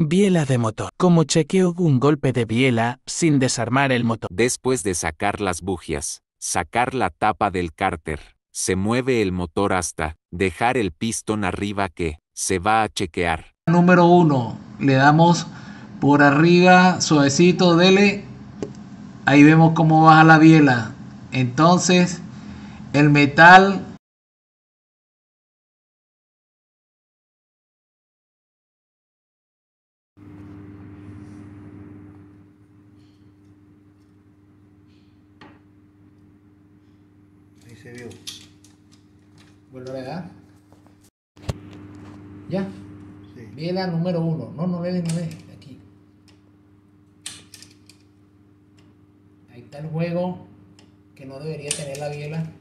Biela de motor. Como chequeo un golpe de biela sin desarmar el motor. Después de sacar las bujías, sacar la tapa del cárter, se mueve el motor hasta dejar el pistón arriba que se va a chequear. Número uno, le damos por arriba suavecito, dele. Ahí vemos cómo baja la biela. Entonces, el metal se vio. Vuelvo a dar. Ya. Sí. Biela número uno. No, no le no le Aquí. Ahí está el juego que no debería tener la biela.